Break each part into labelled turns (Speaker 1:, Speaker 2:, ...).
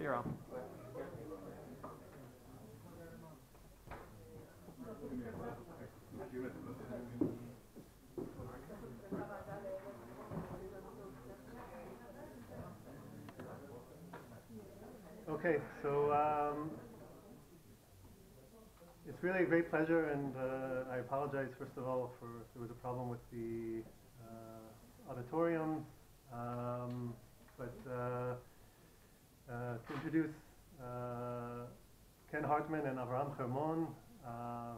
Speaker 1: You're on.
Speaker 2: Okay, so um, it's really a great pleasure, and uh, I apologize first of all for there was a problem with the uh, auditorium, um, but uh, uh, to introduce uh, Ken Hartman and Avram Hermon, uh,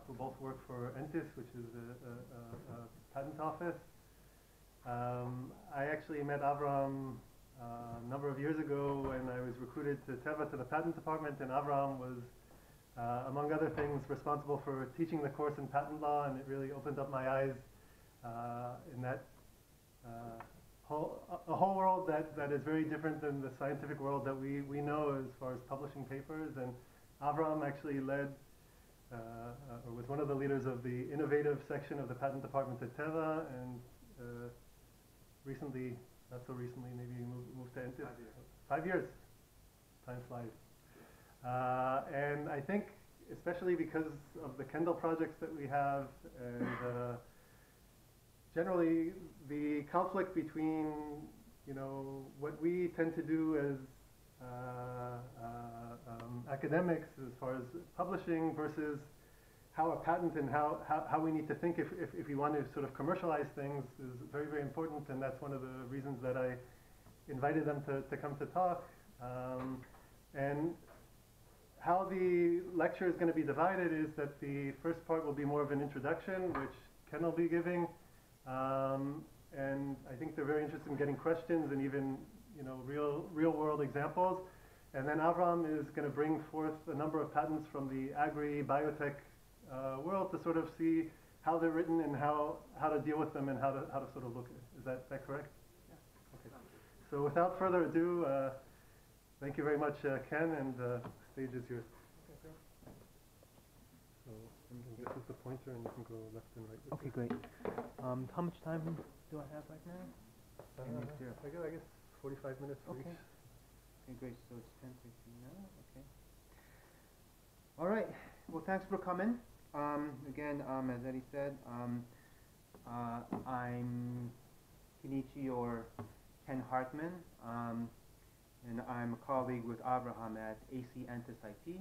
Speaker 2: who both work for ENTIS, which is a, a, a, patent office. Um, I actually met Avram uh, a number of years ago when I was recruited to Teva to the patent department, and Avram was, uh, among other things, responsible for teaching the course in patent law, and it really opened up my eyes uh, in that whole, a whole world that, that is very different than the scientific world that we, we know as far as publishing papers. And Avram actually led, uh, or was one of the leaders of the innovative section of the patent department at Teva, and uh, recently not so recently, maybe you moved, moved to Entis?
Speaker 3: Five years.
Speaker 2: Five years. Time flies. Uh, and I think, especially because of the Kendall projects that we have, and uh, generally the conflict between, you know, what we tend to do as uh, uh, um, academics as far as publishing versus how a patent and how, how, how we need to think if, if, if we want to sort of commercialize things is very, very important, and that's one of the reasons that I invited them to, to come to talk. Um, and how the lecture is going to be divided is that the first part will be more of an introduction, which Ken will be giving, um, they're very interested in getting questions and even, you know, real, real world examples. And then Avram is going to bring forth a number of patents from the agri-biotech uh, world to sort of see how they're written and how, how to deal with them and how to, how to sort of look at it. Is that, that correct? Okay. So without further ado, uh, thank you very much, uh, Ken, and uh, stage is yours. So this is the pointer, and you can go left and right.
Speaker 1: Okay, great. Um, how much time do I have right now?
Speaker 2: Uh,
Speaker 1: Can you do-
Speaker 2: I guess, I guess 45 minutes for
Speaker 1: Okay. Okay, great. So it's ten fifteen now. Okay. All right. Well, thanks for coming. Um, again, um, as Eddie said, um, uh, I'm Kenichi or Ken Hartman, um, and I'm a colleague with Abraham at AC Entis IP.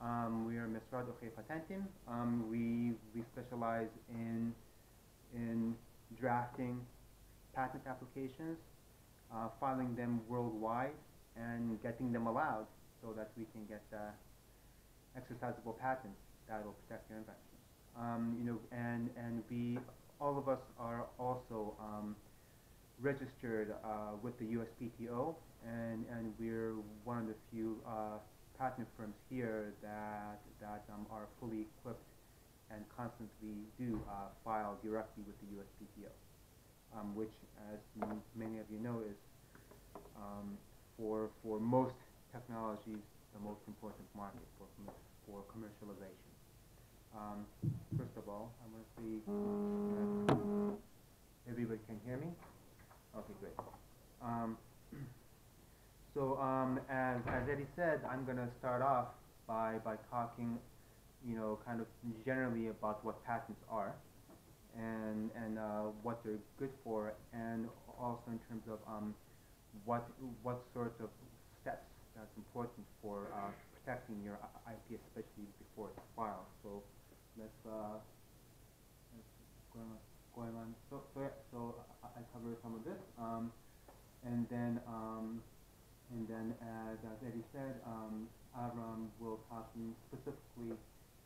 Speaker 1: Um, we are Misrad Ochei Patentim. Um, we we specialize in in drafting patent applications, uh, filing them worldwide, and getting them allowed so that we can get uh, exercisable patents that will protect your invention. Um, you know, and and we all of us are also um, registered uh, with the USPTO, and and we're one of the few uh, patent firms here that that um, are fully equipped and constantly do uh, file directly with the USPTO, um, which, as many of you know, is um, for for most technologies the most important market for for commercialization. Um, first of all, I want to see if everybody can hear me. Okay, great. Um, so um, as as Eddie said, I'm going to start off by by talking, you know, kind of generally about what patents are, and and uh, what they're good for, and also in terms of um, what what sort of steps that's important for uh, protecting your IP, especially before it's filed. So let's uh, on, going on. So so, yeah, so I, I cover some of this, um, and then um, and then as, as Eddie said, um, Avram will talk specifically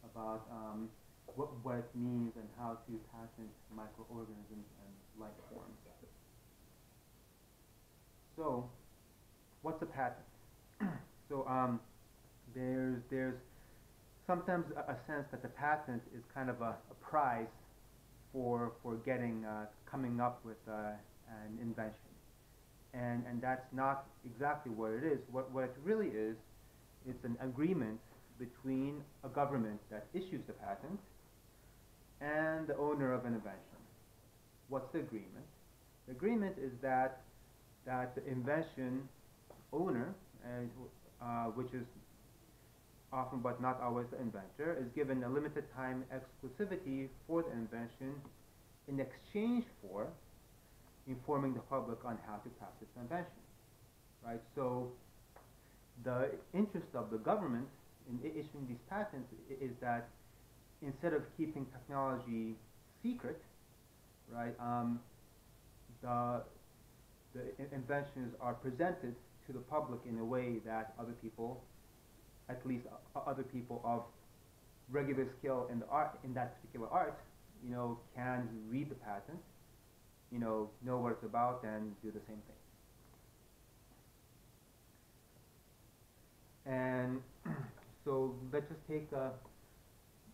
Speaker 1: about um, what what it means and how to patent microorganisms and life forms. So, what's a patent? so, um, there's there's sometimes a, a sense that the patent is kind of a, a prize for for getting uh, coming up with uh, an invention, and and that's not exactly what it is. What what it really is, it's an agreement between a government that issues the patent and the owner of an invention. What's the agreement? The agreement is that that the invention owner, and uh, which is often but not always the inventor, is given a limited time exclusivity for the invention in exchange for informing the public on how to practice the invention. Right? So the interest of the government in issuing these patents is that instead of keeping technology secret, right, um, the the inventions are presented to the public in a way that other people, at least other people of regular skill in the art in that particular art, you know, can read the patent, you know, know what it's about and do the same thing. And so let's just take a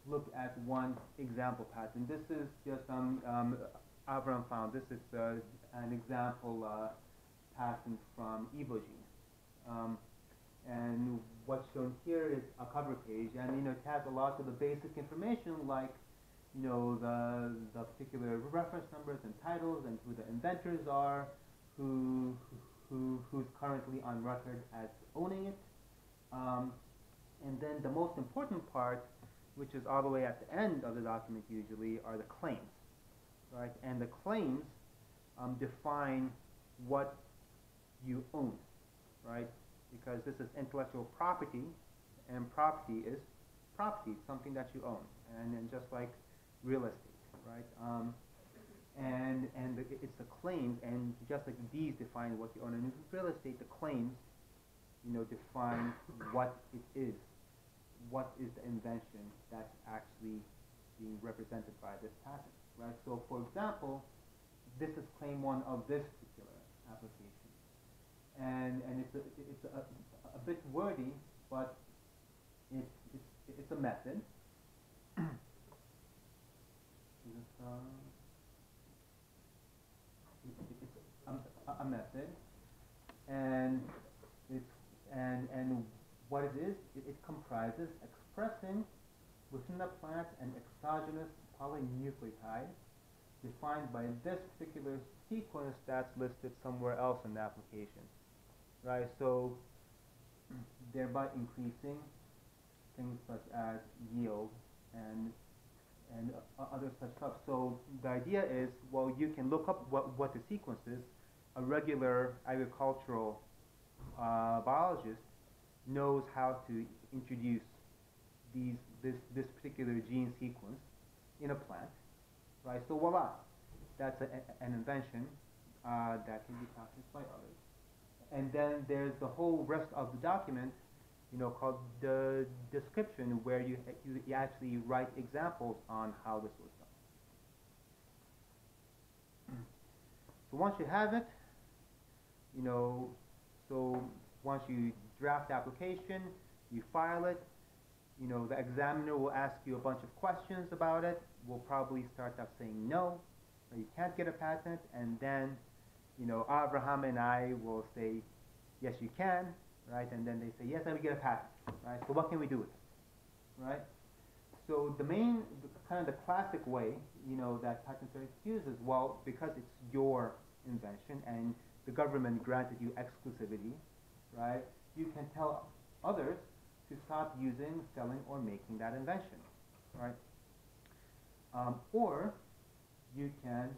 Speaker 1: look at one example patent. This is just um, um, Avram found. This is uh, an example uh, patent from Evogene. Um, and what's shown here is a cover page, and you know it has a lot of the basic information like you know the the particular reference numbers and titles and who the inventors are, who who who's currently on record as owning it. Um, and then the most important part, which is all the way at the end of the document usually, are the claims, right? And the claims um, define what you own, right? Because this is intellectual property, and property is property, something that you own, and then just like real estate, right? Um, and and the, it's the claims, and just like these define what you own, and in real estate, the claims, you know, define what it is, what is the invention that's actually being represented by this patent, right? So, for example, this is claim one of this particular application, and and it's a, it's a, a bit wordy, but it's it's it's a method. It- uh, it's a- a method, and it's and and what it is, it, it comprises expressing within the plant an exogenous polynucleotide defined by this particular sequence that's listed somewhere else in the application, right? So thereby increasing things such as yield and and uh, other such stuff. So the idea is, well, you can look up what, what the sequence is. A regular agricultural uh, biologist knows how to introduce these this this particular gene sequence in a plant, right? So voila, that's a, a- an invention uh, that can be practiced by others. And then there's the whole rest of the document, you know, called the description, where you you, actually write examples on how this was done. So once you have it, you know, so once you draft application, you file it, you know, the examiner will ask you a bunch of questions about it. We'll probably start off saying no, you can't get a patent, and then, you know, Abraham and I will say, yes, you can, right? And then they say, yes, I will get a patent, right? So what can we do with it, right? So the main, kind of the classic way, you know, that patent service uses, well, because it's your invention and the government granted you exclusivity, right? You can tell others to stop using, selling, or making that invention, right? Um, or you can,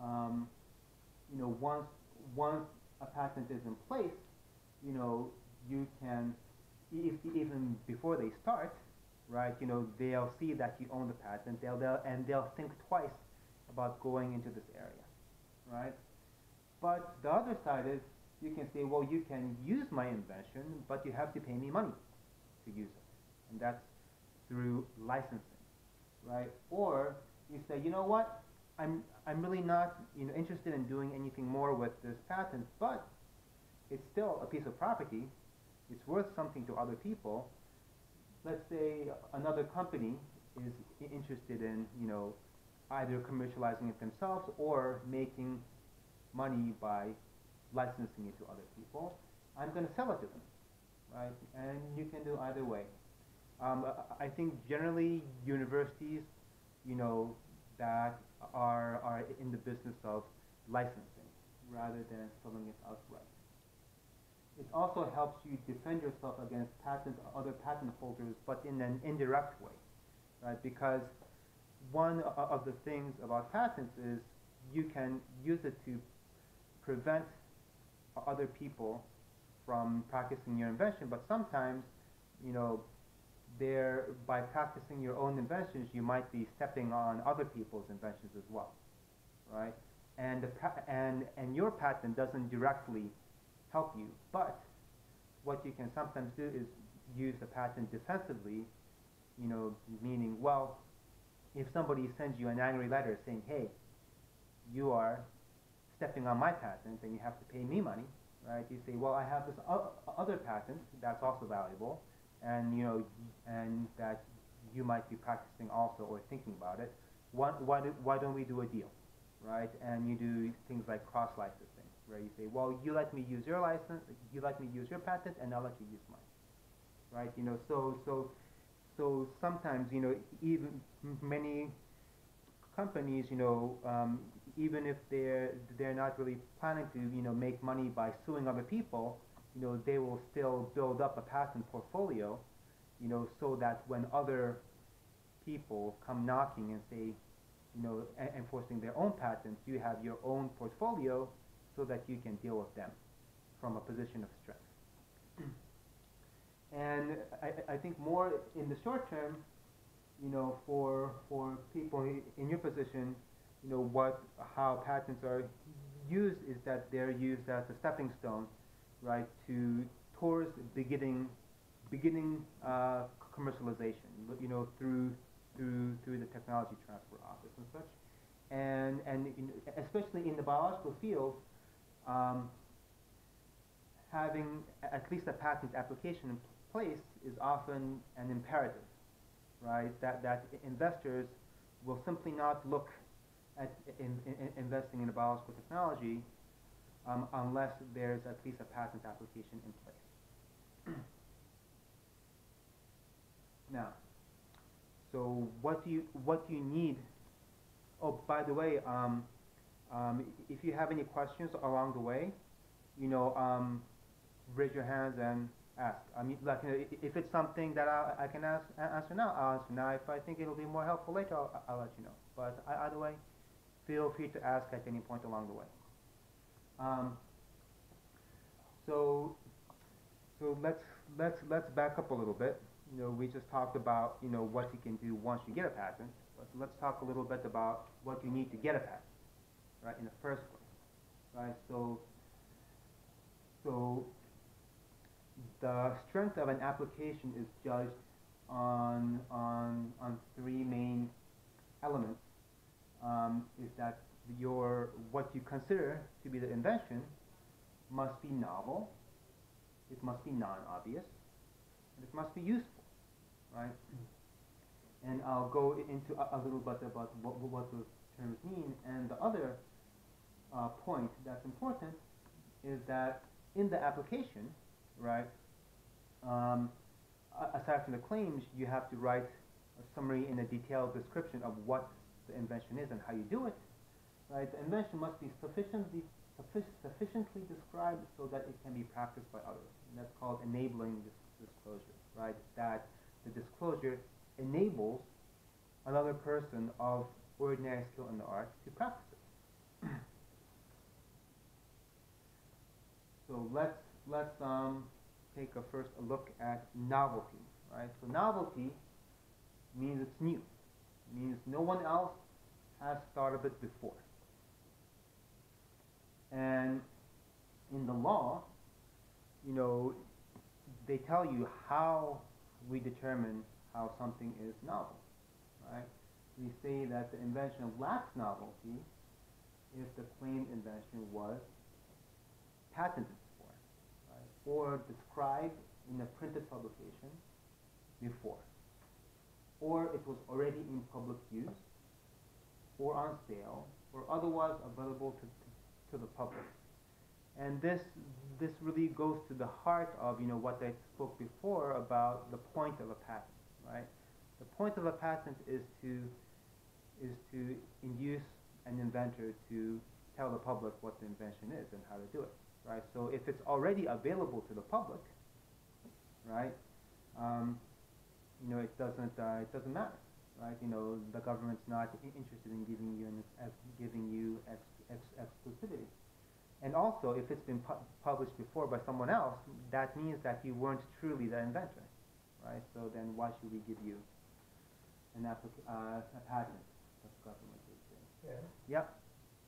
Speaker 1: um, you know, once once a patent is in place, you know, you can, if, even before they start, right? You know, they'll see that you own the patent, they'll, they'll and they'll think twice about going into this area, right? But the other side is you can say, well, you can use my invention, but you have to pay me money to use it, and that's through licensing, right? Or you say, you know what, I'm I'm really not you know interested in doing anything more with this patent, but it's still a piece of property. It's worth something to other people. Let's say another company is interested in you know either commercializing it themselves or making money by licensing it to other people. I'm going to sell it to them, right? And you can do either way. Um, I- think generally universities, you know, that are are in the business of licensing rather than selling it outright. it also helps you defend yourself against patent, other patent holders, but in an indirect way, right? Because one of the things about patents is you can use it to prevent other people from practicing your invention, but sometimes, you know, there by practicing your own inventions, you might be stepping on other people's inventions as well, right? And and and your patent doesn't directly help you, but what you can sometimes do is use the patent defensively, you know, meaning well, if somebody sends you an angry letter saying, hey, you are stepping on my patent and you have to pay me money, right? You say, well, I have this other patent that's also valuable, and you know, and that you might be practicing also or thinking about it. Why, why, do, why don't we do a deal, right? And you do things like cross licensing, where you say, well, you let me use your license, you let me use your patent, and I'll let you use mine, right? You know, so so so sometimes you know even many companies, you know, um, even if they're they're not really planning to, you know, make money by suing other people, you know, they will still build up a patent portfolio, you know, so that when other people come knocking and say, you know, enforcing their own patents, you have your own portfolio, so that you can deal with them from a position of strength. and I- I think more in the short term, you know, for for people in your position, you know, what how patents are used is that they're used as a stepping stone, right, to towards beginning beginning uh, commercialization, you know, through through through the technology transfer office and such, and and in, especially in the biological field, um, having at least a patent application in place is often an imperative right? That that investors will simply not look at in, in, in investing in a biological technology um, unless there's at least a patent application in place. now, so what do you what do you need? Oh, by the way, um, um, if you have any questions along the way, you know, um, raise your hands and ask. I mean, like, you know, if it's something that I, I can ask, answer now, I'll answer now. If I think it'll be more helpful later, I'll, I'll let you know. But either way, feel free to ask at any point along the way. Um, so, so let's let's let's back up a little bit. You know, we just talked about you know what you can do once you get a patent. But let's talk a little bit about what you need to get a patent, right? In the first place, right? So, so the strength of an application is judged on on on three main elements. Um, is that your what you consider to be the invention must be novel, it must be non-obvious, and it must be useful, right? And I'll go into a, a little bit about what, what those terms mean. And the other uh, point that's important is that in the application, right, um, aside from the claims, you have to write a summary and a detailed description of what the invention is and how you do it. Right? The invention must be sufficiently sufficiently described so that it can be practiced by others. And that's called enabling dis- disclosure. Right? That the disclosure enables another person of ordinary skill in the art to practice it. so let's let's um, take a first look at novelty, right? So novelty means it's new. Means no one else has thought of it before. And in the law, you know, they tell you how we determine how something is novel, right? We say that the invention lacks novelty if the claimed invention was patented for, right? or described in a printed publication before, or it was already in public use, or on sale, or otherwise available to, to, to the public. And this this really goes to the heart of you know what I spoke before about the point of a patent, right? The point of a patent is to is to induce an inventor to tell the public what the invention is and how to do it. right? So if it's already available to the public, right, um, you know, it doesn't, uh, it doesn't matter, right? You know, the government's not i- interested in giving you an ex- giving you ex- ex- exclusivity. And also, if it's been pu- published before by someone else, that means that you weren't truly the inventor, right? So then why should we give you an applica- uh, a patent? That's government.
Speaker 3: Yeah,
Speaker 1: Yep.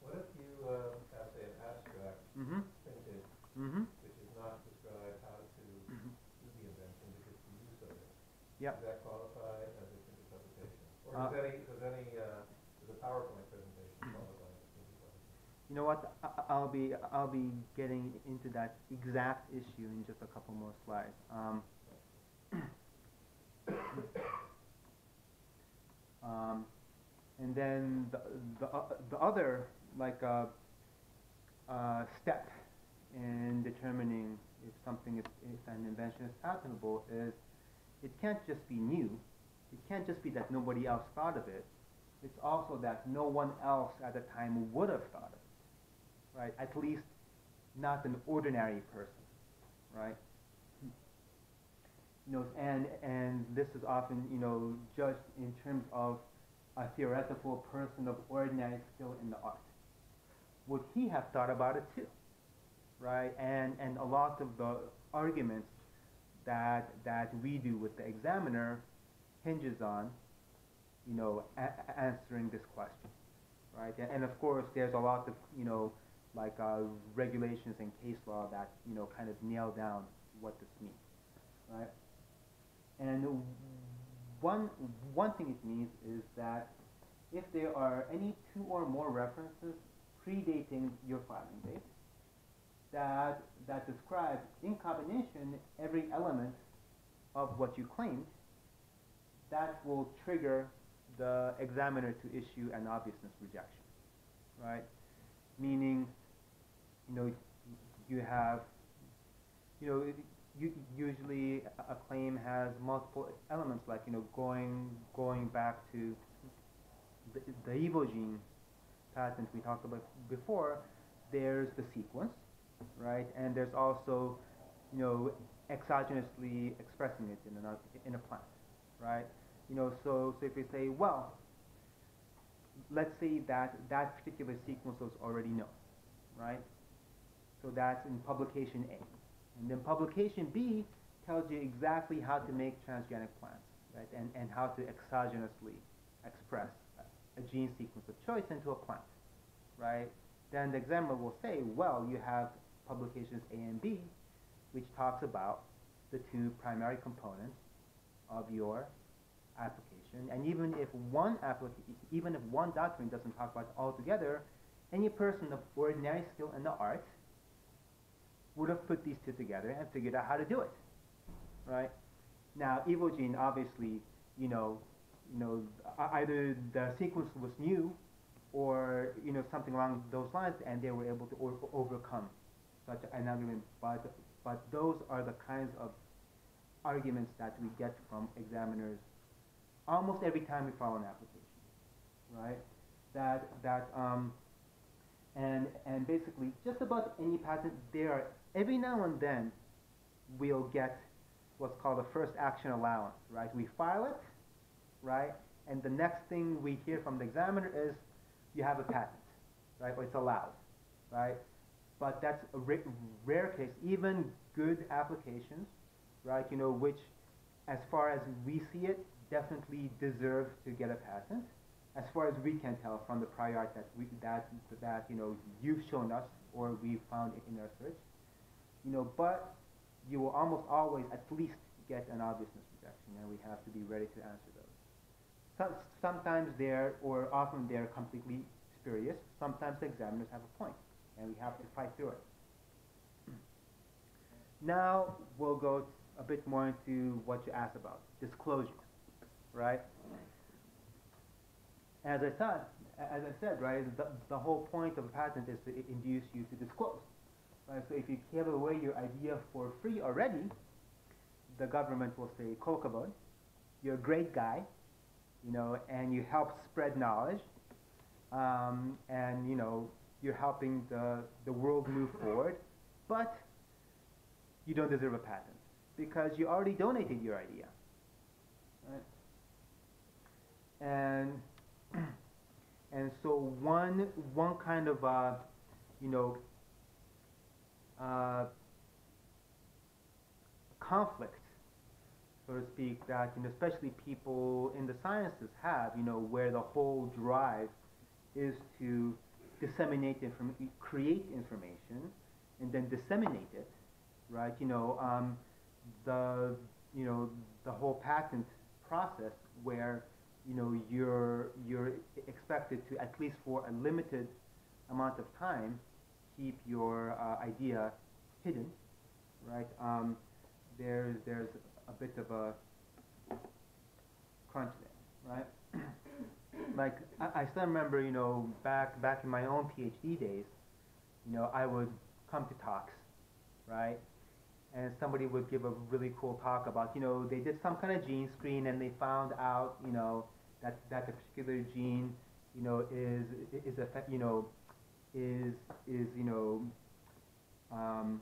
Speaker 3: what if you, uh, have, say, an abstract
Speaker 1: Mm-hmm.
Speaker 3: printed,
Speaker 1: Mm-hmm.
Speaker 3: which does not describe how to
Speaker 1: Mhm.
Speaker 3: do the invention, but just the use of it?
Speaker 1: Yep.
Speaker 3: Does that qualify as a publication? Or
Speaker 1: Uh,
Speaker 3: does any, does any, uh, does a PowerPoint presentation qualify as a publication?
Speaker 1: You know what? I- I'll be I'll be getting into that exact issue in just a couple more slides. Um, um, and then the the, uh, the other like uh, uh, step in determining if something is if an invention is patentable is it can't just be new. It can't just be that nobody else thought of it. It's also that no one else at the time would have thought of it right? At least not an ordinary person, right? You know, and and this is often you know judged in terms of a theoretical person of ordinary skill in the art. Would he have thought about it too, right? And and a lot of the arguments that that we do with the examiner hinges on, you know, answering this question, right? And, and of course, there's a lot of you know like uh, regulations and case law that you know kind of nail down what this means, right? And one one thing it means is that if there are any two or more references predating your filing date that that describe in combination every element of what you claimed, that will trigger the examiner to issue an obviousness rejection, right? Meaning, you know, you have, you know, you, usually a claim has multiple elements, like you know, going going back to the, the Evogene patent we talked about before. There's the sequence, right, and there's also, you know, exogenously expressing it in a in a plant, right? You know, so so if we say, well, let's say that that particular sequence was already known, right? So that's in publication A. And then publication B tells you exactly how to make transgenic plants, right? And, and how to exogenously express a, a gene sequence of choice into a plant, right? Then the examiner will say, well, you have publications A and B, which talks about the two primary components of your application. And even if one applica- even if one document doesn't talk about it altogether, any person of ordinary skill in the art would have put these two together and figured out how to do it, right? Now, Evogene obviously, you know, you know, either the sequence was new, or you know something along those lines, and they were able to overcome such an argument. But but those are the kinds of arguments that we get from examiners almost every time we file an application, right? That that um, and and basically just about any patent there every now and then we'll get what's called a first action allowance, right? We file it, right? And the next thing we hear from the examiner is you have a patent, right? Or it's allowed, right? But that's a ra- rare case. Even good applications, right? You know, which, as far as we see it, definitely deserve to get a patent. As far as we can tell from the prior art that we that that you know you've shown us or we found in our search, you know, but you will almost always at least get an obviousness rejection, and we have to be ready to answer those. So, sometimes they're, or often they're completely spurious. Sometimes the examiners have a point, and we have to fight through it. Now we'll go a bit more into what you asked about, disclosure, right? As I said, as I said, right, the, the whole point of a patent is to induce you to disclose, right? So if you give away your idea for free already, the government will say, Kokabod, you're a great guy, you know, and you help spread knowledge, um, and you know, you're helping the the world move forward. but you don't deserve a patent because you already donated your idea. Right? And and so one one kind of uh, you know uh, conflict, so to speak, that you know, especially people in the sciences have, you know, where the whole drive is to disseminate inform- create information and then disseminate it, right? You know, um, the you know the whole patent process where you know you're you're expected to at least for a limited amount of time keep your uh, idea hidden, right? Um, there's there's a bit of a crunch there, right? Like I, I still remember, you know, back back in my own PhD days, you know, I would come to talks, right? And somebody would give a really cool talk about, you know, they did some kind of gene screen and they found out, you know, that that a particular gene, you know, is is a you know, is is you know, um,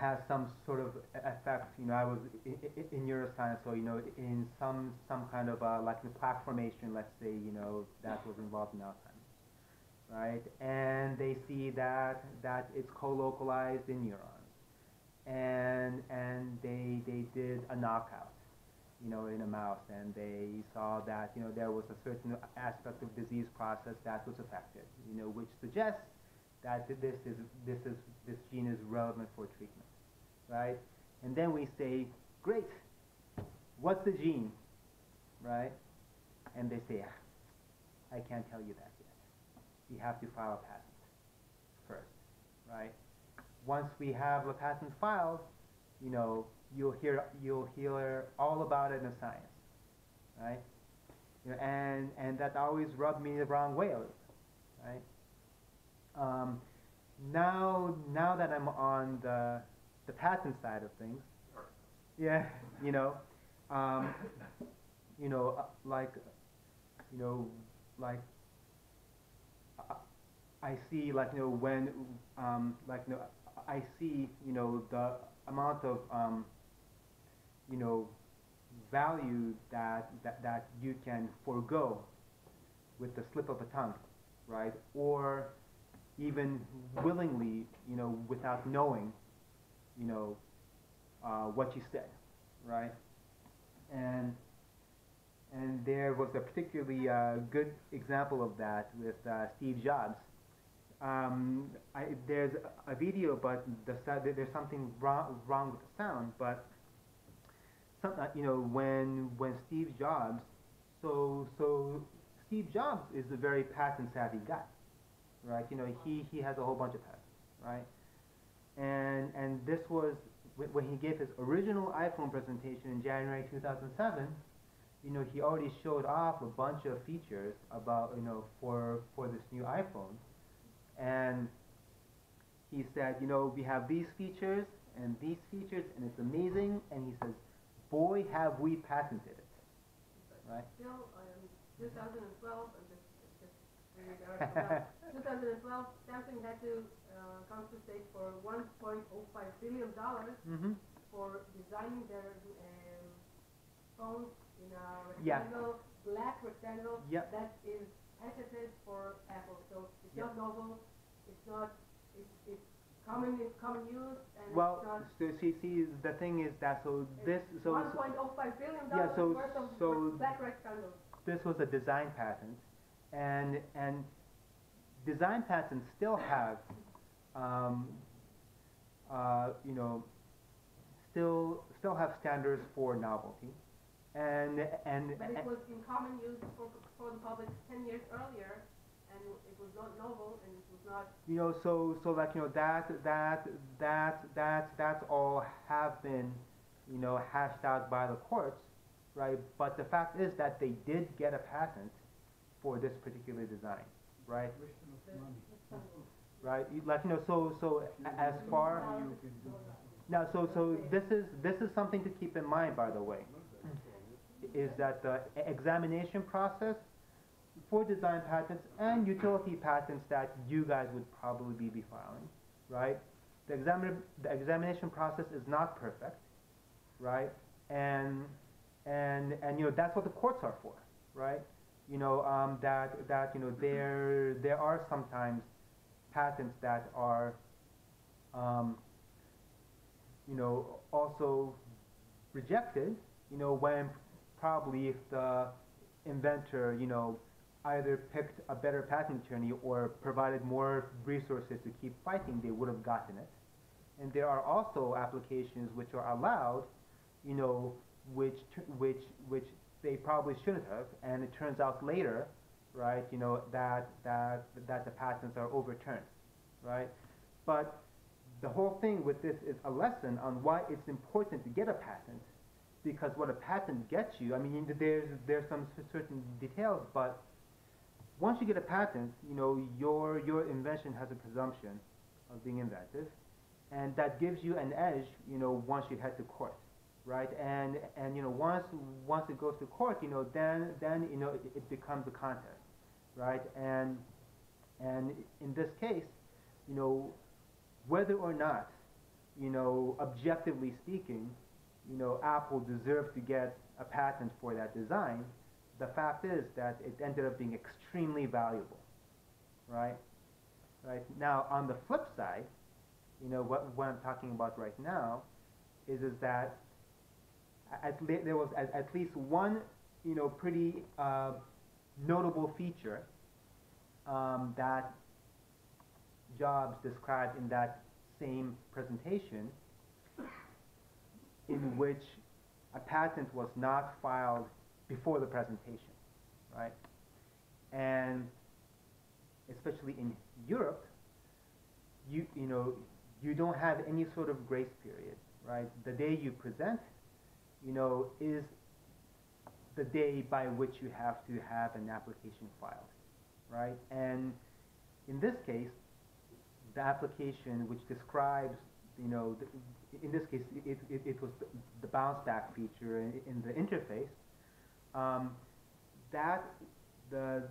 Speaker 1: has some sort of effect. You know, I was in, in neuroscience, so you know, in some some kind of uh, like the plaque formation, let's say, you know, that was involved in Alzheimer's, right? And they see that that it's co-localized in neurons, and and they they did a knockout, you know, in a mouse, and they saw that you know there was a certain aspect of disease process that was affected, you know, which suggests that this is this is this gene is relevant for treatment, right? And then we say, great, what's the gene, right? And they say, ah, I can't tell you that yet. You have to file a patent first, right? Once we have a patent filed, you know, you'll hear you'll hear all about it in the science, right? You know, and and that always rubbed me the wrong way, a little, right? Um, now, now that I'm on the the patent side of things, yeah, you know, um, you know, uh, like, you know, like, I see, like, you know, when, um, like, you know, I see, you know, the amount of, um, you know, value that, that that you can forego with the slip of a tongue, right? Or even willingly, you know, without knowing, you know, uh, what you said, right? And and there was a particularly uh, good example of that with uh, Steve Jobs. Um, I, there's a video, but the, there's something wrong, wrong with the sound. But some, uh, you know, when when Steve Jobs, so so Steve Jobs is a very patent savvy guy right? You know, he, he has a whole bunch of patents, right? And, and this was, when he gave his original iPhone presentation in January 2007, you know, he already showed off a bunch of features about, you know, for, for this new iPhone. And he said, you know, we have these features and these features, and it's amazing. And he says, boy, have we patented it, right?
Speaker 4: Still, um, 2012, I'm just, just reading the article now. 2012, Samsung had to uh, to state for 1.05 billion dollars
Speaker 1: Mm-hmm.
Speaker 4: for designing their um, phones in a
Speaker 1: Yeah.
Speaker 4: rectangle, black rectangle that is patented for Apple. So it's
Speaker 1: Yep.
Speaker 4: not novel, it's not, it's, it's common, it's common use, and
Speaker 1: Well,
Speaker 4: it's not.
Speaker 1: so see, see, the thing is that so this, so,
Speaker 4: One
Speaker 1: so
Speaker 4: point oh five billion
Speaker 1: Yeah, so-
Speaker 4: worth of
Speaker 1: so-
Speaker 4: black
Speaker 1: this was a design patent, and and design patents still have, um, uh, you know, still still have standards for novelty, and and,
Speaker 4: But it was in common use for, for the public ten years earlier, and it was not novel, and it was not,
Speaker 1: you know so so like you know that that that that that's all have been you know hashed out by the courts right? But the fact is that they did get a patent for this particular design right right know so so as far now so so this is this is something to keep in mind by the way is that the examination process for design patents and utility patents that you guys would probably be filing, right, the examiner, the examination process is not perfect, right? And, and, and, you know, that's what the courts are for, right? You know, um, that, that, you know, there, there are sometimes patents that are, um, you know, also rejected, you know, when probably if the inventor, you know, either picked a better patent attorney or provided more resources to keep fighting, they would have gotten it. And there are also applications which are allowed, you know, which, which, which they probably shouldn't have, and it turns out later, right, you know, that, that, that the patents are overturned, right? But the whole thing with this is a lesson on why it's important to get a patent, because what a patent gets you, I mean, there's, there's some certain details, but once you get a patent, you know, your, your invention has a presumption of being inventive, and that gives you an edge, you know, once you head to court, right? And, and, you know, once, once it goes to court, you know, then, then, you know, it, it becomes a contest, right? And, and in this case, you know, whether or not, you know, objectively speaking, you know, Apple deserved to get a patent for that design, the fact is that it ended up being extremely valuable, right? Right. Now, on the flip side, you know, what, what I'm talking about right now is, is that at le- there was at, at least one, you know, pretty uh, notable feature um, that Jobs described in that same presentation in which a patent was not filed before the presentation, right? And especially in Europe, you, you know, you don't have any sort of grace period, right? The day you present, you know, is the day by which you have to have an application filed, right? And in this case, the application which describes, you know, the, in this case, it, it, it was the, bounce back feature in, in the interface. Um, that the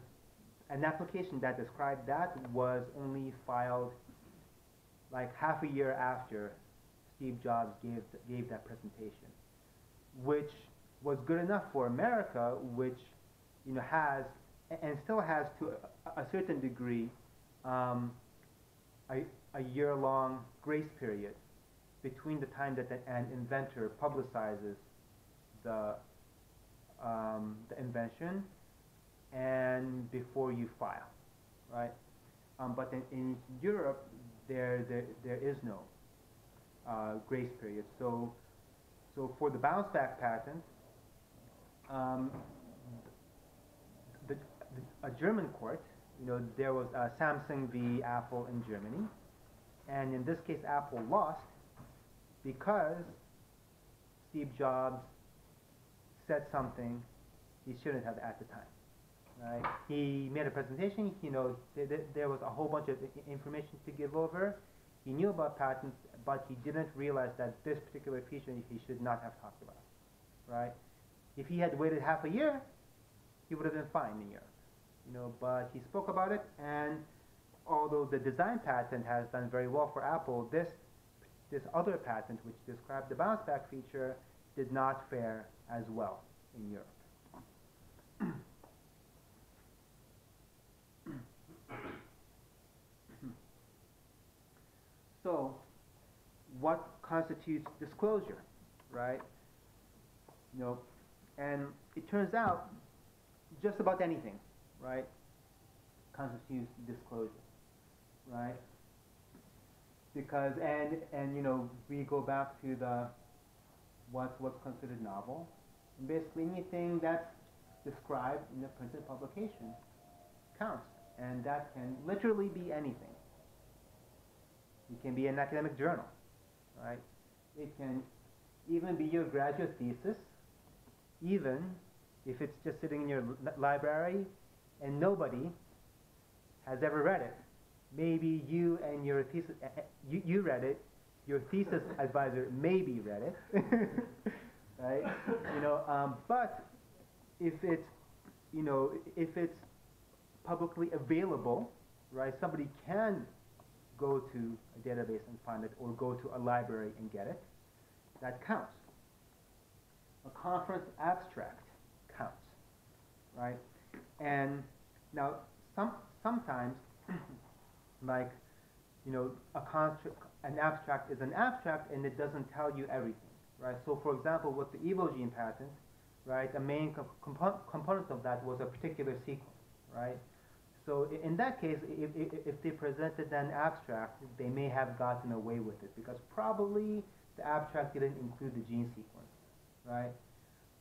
Speaker 1: an application that described that was only filed like half a year after Steve Jobs gave gave that presentation, which was good enough for America, which you know has and still has to a, certain degree um, a, a year long grace period between the time that an inventor publicizes the um, the invention and before you file, right? Um, but in, in Europe, there, there there is no uh, grace period. So so for the bounce back patent, um, the, the, a German court, you know, there was uh, Samsung v. Apple in Germany, and in this case, Apple lost because Steve Jobs said something he shouldn't have at the time. Right? He made a presentation. You know, th- th- there was a whole bunch of information to give over. He knew about patents, but he didn't realize that this particular feature he should not have talked about. Right? If he had waited half a year, he would have been fine in Europe. You know, but he spoke about it, and although the design patent has done very well for Apple, this this other patent, which described the bounce back feature, did not fare as well in Europe. so, what constitutes disclosure, right? You know, and it turns out just about anything, right, constitutes disclosure, right? Because and and you know we go back to the what's what's considered novel, and basically anything that's described in a printed publication counts, and that can literally be anything. It can be an academic journal, right? It can even be your graduate thesis, even if it's just sitting in your li- library and nobody has ever read it. Maybe you and your thesis, eh, eh, you, you read it, your thesis advisor maybe read it, right? You know, um, but if it's, you know, if it's publicly available, right, somebody can go to a database and find it, or go to a library and get it, that counts. A conference abstract counts, right? And now, some, sometimes, like, you know, a an abstract is an abstract and it doesn't tell you everything, right? So, for example, with the Evogene patent, right, the main comp- compo- component of that was a particular sequence, right? So in that case, if, if, they presented an abstract, they may have gotten away with it because probably the abstract didn't include the gene sequence, right?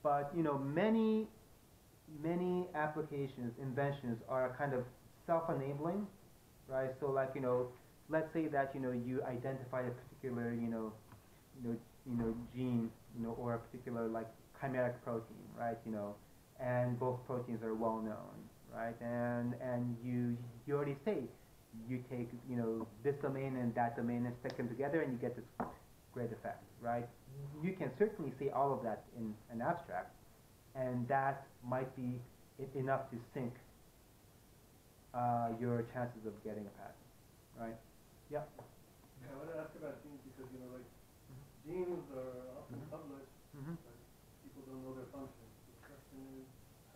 Speaker 1: But you know, many, many applications, inventions are kind of self-enabling, right? So like you know, let's say that you know you identify a particular you know, you know, you know gene, you know, or a particular like chimeric protein, right? You know, and both proteins are well known, right? And and you you already say you take you know this domain and that domain and stick them together and you get this great effect, right? You can certainly say all of that in an abstract, and that might be enough to sink uh, your chances of getting a patent, right?
Speaker 2: Yeah, I want to ask about genes because, you know, like, genes are often
Speaker 1: Mhm.
Speaker 2: published,
Speaker 1: Mm-hmm.
Speaker 2: but people don't know their function. The question is,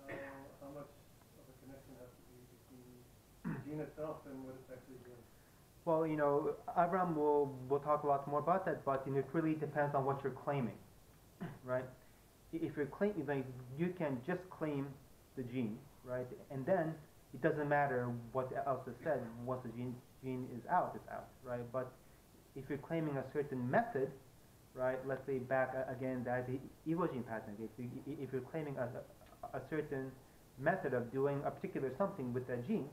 Speaker 2: how, how much of a connection has to be between gene itself and what it's actually doing?
Speaker 1: Well, you know, Avram will will talk a lot more about that, but you know, it really depends on what you're claiming, right? If you're claiming, like, you can just claim the gene, right, and then it doesn't matter what else is said. Once the gene gene is out, it's out, right? But if you're claiming a certain method, right? Let's say back uh, again that the Evogene patent. If, you, if you're claiming a, a certain method of doing a particular something with that gene,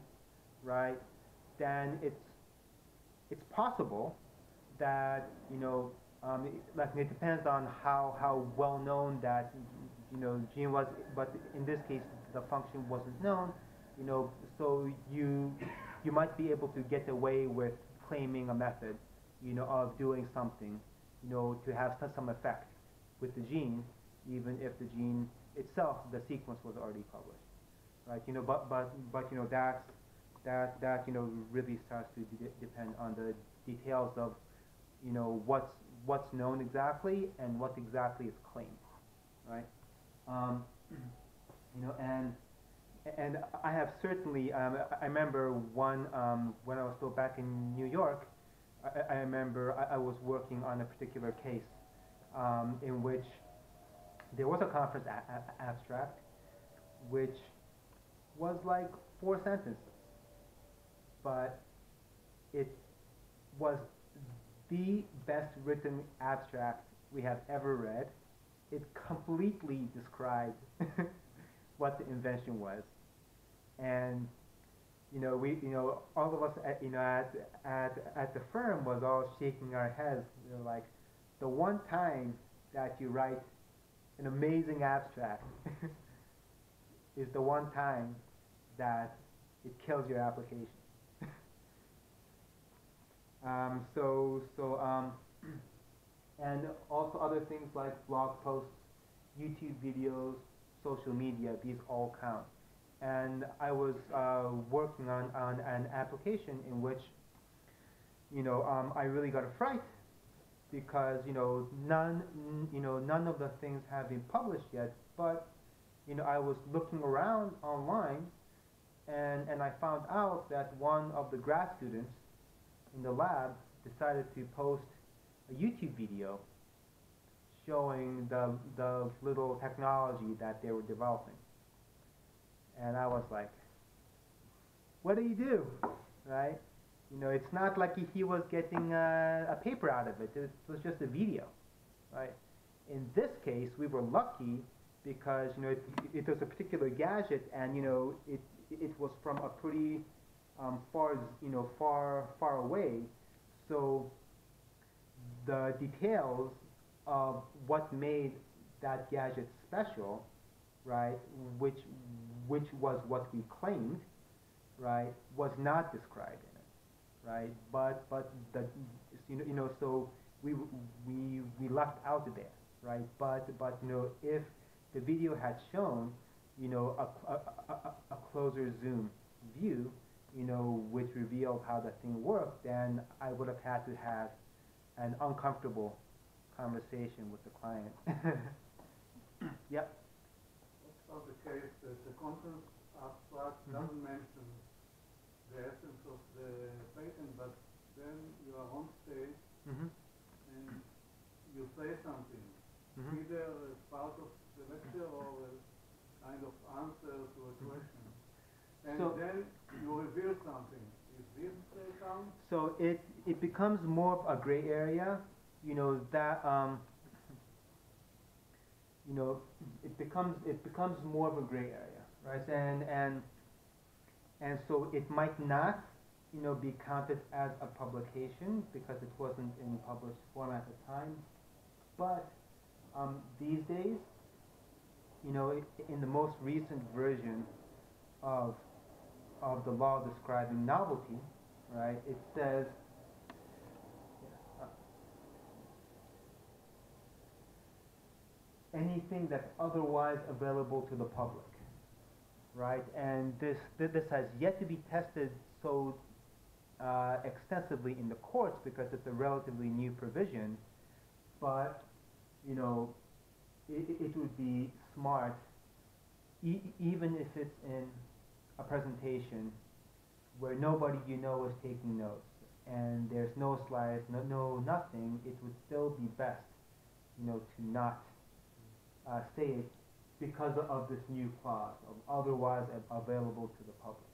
Speaker 1: right? Then it's it's possible that you know um, it- like it depends on how how well known that you know gene was but in this case the function wasn't known you know so you you might be able to get away with claiming a method you know of doing something you know to have some, some effect with the gene even if the gene itself the sequence was already published right you know but but but you know that's that that you know really starts to de- depend on the details of you know what's what's known exactly and what exactly is claimed, right? Um, you know, and and I have certainly um, I remember one um, when I was still back in New York. I, I I remember I, I was working on a particular case um, in which there was a conference a- a- abstract, which was like four sentences but it was the best written abstract we have ever read. It completely described what the invention was, and you know we you know all of us at, you know at at at the firm was all shaking our heads. You know, like the one time that you write an amazing abstract is the one time that it kills your application. Um, so, so, um, and also other things like blog posts, YouTube videos, social media, these all count. And I was uh, working on, on an application in which, you know, um, I really got a fright because, you know, none, you know, none of the things have been published yet, but, you know, I was looking around online and, and I found out that one of the grad students in the lab decided to post a YouTube video showing the, the little technology that they were developing. And I was like, what do you do? Right? You know, it's not like he- was getting a, a paper out of it. It was just a video. Right? In this case, we were lucky because, you know, it, it was a particular gadget and, you know, it, it was from a pretty um, far, you know, far, far away. So the details of what made that gadget special, right, which, which was what we claimed, right, was not described in it, right? But, but the, you know, you know, so we, we, we left out there, right? But, but, you know, if the video had shown, you know, a, a, a, a- a closer zoom view, you know, which revealed how the thing worked, then I would have had to have an uncomfortable conversation with the client. Yep.
Speaker 5: What about the case that the contents abstract
Speaker 1: Mhm.
Speaker 5: doesn't mention the essence of the patent, but then you are on stage
Speaker 1: Mm-hmm.
Speaker 5: and you say something,
Speaker 1: Mm-hmm.
Speaker 5: either as part of the lecture or as kind of answer to a question. And
Speaker 1: So-
Speaker 5: then
Speaker 1: So it, it becomes more of a gray area, you know, that, um, you know, it becomes, it becomes more of a gray area, right? And, and, and so it might not, you know, be counted as a publication because it wasn't in published form at the time. But, um, these days, you know, in the most recent version of, of the law describing novelty, right? It says, uh, anything that's otherwise available to the public, right? And this, this has yet to be tested so uh, extensively in the courts because it's a relatively new provision, but, you know, it, it would be smart, e- even if it's in a presentation where nobody you know is taking notes and there's no slides, no, no nothing, it would still be best, you know, to not uh, say it because of this new clause of otherwise available to the public.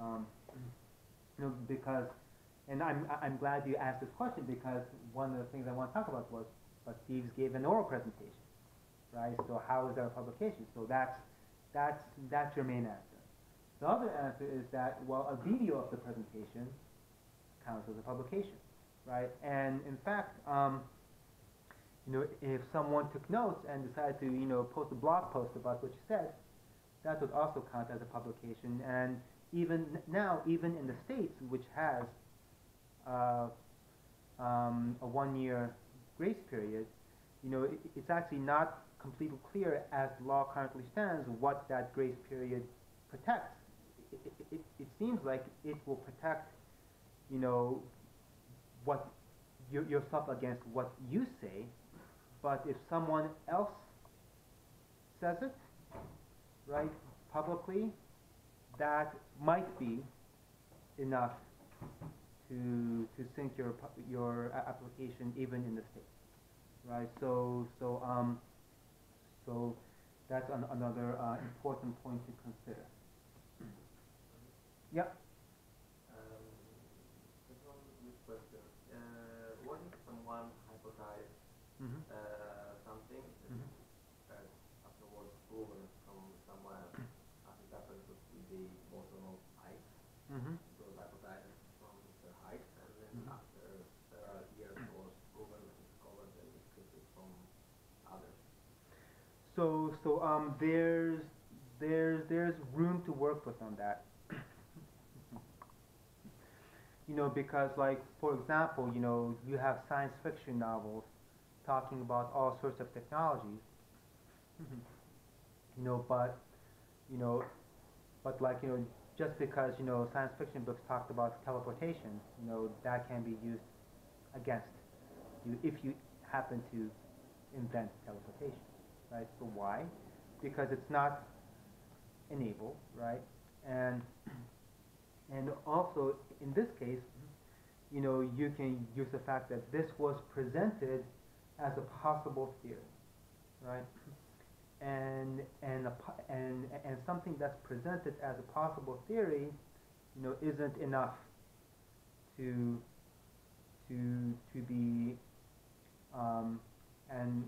Speaker 1: Um, you know, because, and I'm, I'm glad you asked this question because one of the things I want to talk about was, but Steve's gave an oral presentation, right? So how is that a publication? So that's, that's, that's your main answer. The other answer is that, well, a video of the presentation counts as a publication, right? And in fact, um, you know, if someone took notes and decided to, you know, post a blog post about what you said, that would also count as a publication. And even now, even in the States, which has uh, um, a one-year grace period, you know, it, it's actually not completely clear as the law currently stands what that grace period protects. It, it, it, seems like it will protect, you know, what your, yourself against what you say, but if someone else says it, right, publicly, that might be enough to to sink your your application even in the state, right? So so um so that's an, another uh, important point to consider. Yep.
Speaker 6: Um, just one quick question. Uh, what if someone hypothesizes
Speaker 1: Mm-hmm.
Speaker 6: uh, something that afterwards proven from somewhere, as it happens with the Higgs?
Speaker 1: Mm-hmm.
Speaker 6: So hypothesis from Mr. Higgs, and then after several years was proven and discovered that it from others.
Speaker 1: So so um there's there's there's room to work with on that. You know because like for example you know you have science fiction novels talking about all sorts of technologies. Mm-hmm. you know but you know but like you know just because you know science fiction books talked about teleportation you know that can be used against you if you happen to invent teleportation right? So why? Because it's not enabled, right? And and also in this case, you know, you can use the fact that this was presented as a possible theory, right? And and a, and and something that's presented as a possible theory, you know, isn't enough to to to be um, an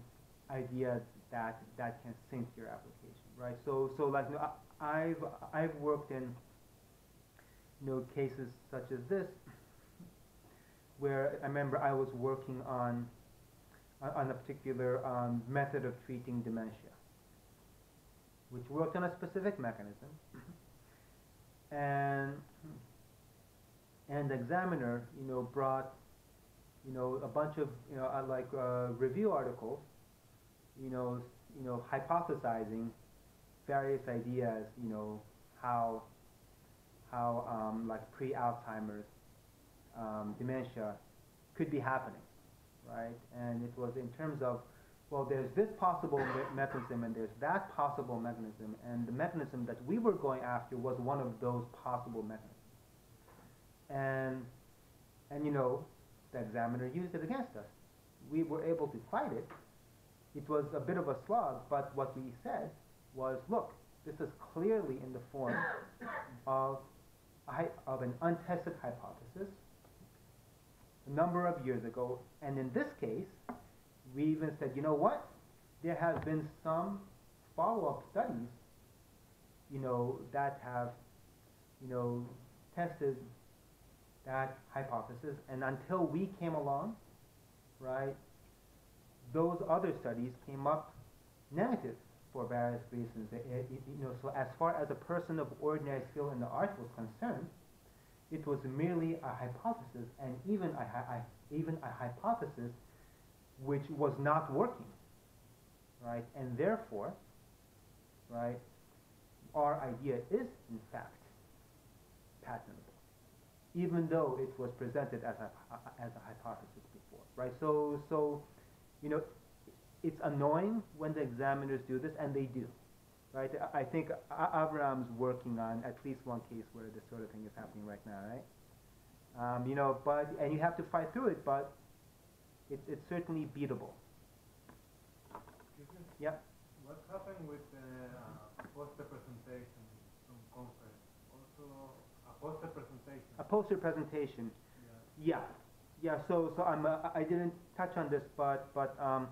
Speaker 1: idea that that can sink your application, right? So so like you know, I've I've worked in know cases such as this where I remember I was working on on- on a particular um, method of treating dementia, which worked on a specific mechanism, and and the examiner you know brought you know a bunch of you know uh, like uh, review articles you know, you know, hypothesizing various ideas, you know, how how um, like pre-Alzheimer's um, dementia could be happening, right? And it was in terms of, well, there's this possible me- mechanism and there's that possible mechanism, and the mechanism that we were going after was one of those possible mechanisms. And and you know, the examiner used it against us. We were able to fight it. It was a bit of a slog, but what we said was, look, this is clearly in the form of of an untested hypothesis a number of years ago, and in this case, we even said, you know what? There have been some follow-up studies, you know, that have, you know, tested that hypothesis, and until we came along, right, those other studies came up negative for various reasons. Eh, eh, you know, so as far as a person of ordinary skill in the art was concerned, it was merely a hypothesis, and even a, even a hypothesis which was not working, right? And therefore, right, our idea is in fact patentable, even though it was presented as a as a hypothesis before, right? So so, you know, it's annoying when the examiners do this, and they do, right? I think Avram's working on at least one case where this sort of thing is happening right now, right? Um, you know, but and you have to fight through it, but it's it's certainly beatable. Yeah.
Speaker 5: What happened with the uh, poster presentation from conference? Also, a poster presentation.
Speaker 1: A poster presentation.
Speaker 5: Yeah.
Speaker 1: Yeah, yeah. So, so I'm. Uh, I didn't touch on this, but, but, um,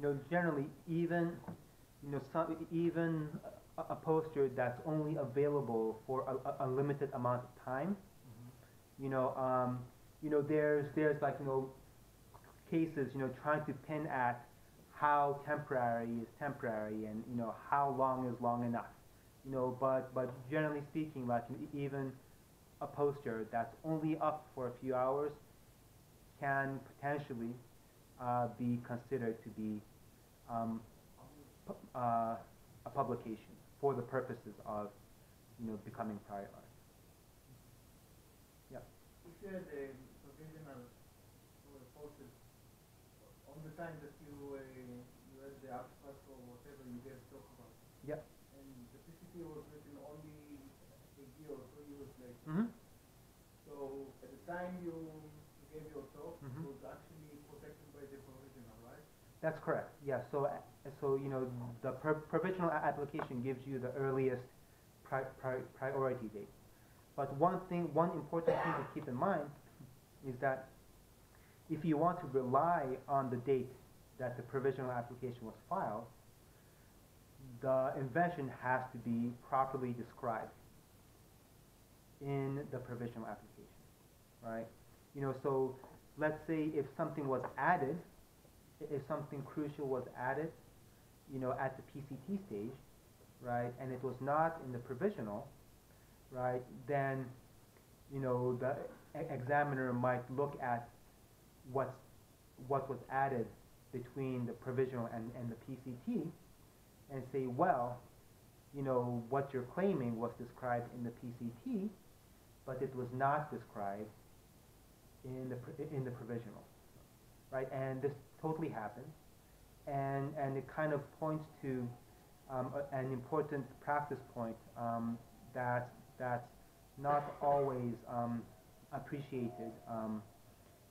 Speaker 1: you know, generally, even, you know, some, even a, a poster that's only available for a, a, limited amount of time. You know, um, you know, there's, there's like, you know, cases, you know, trying to pin at how temporary is temporary, and you know, how long is long enough. You know, but, but generally speaking, like even a poster that's only up for a few hours can potentially uh, be considered to be um, uh, a publication for the purposes of, you know, becoming prior art.
Speaker 7: If you had a provisional posted, on the time that you, uh, you had the abstract or whatever you gave talk about,
Speaker 1: Yep.
Speaker 7: and the PCT was written only a year or two years later.
Speaker 1: Mm-hmm.
Speaker 7: So at the time you you gave your talk, it
Speaker 1: Mhm.
Speaker 7: was actually protected by the provisional, right?
Speaker 1: That's correct. Yeah. So, so you know, the pro- provisional application gives you the earliest pri- pri- priority date. But one thing, one important thing to keep in mind is that if you want to rely on the date that the provisional application was filed, the invention has to be properly described in the provisional application, right? You know, so let's say if something was added if something crucial was added, you know, at the PCT stage, right, and it was not in the provisional, right, then, you know, the examiner might look at what's, what was added between the provisional and, and the PCT and say, well, you know, what you're claiming was described in the PCT, but it was not described in the, in the provisional right? And this totally happens, and and it kind of points to um, a- an important practice point um, that that's not always um, appreciated, um,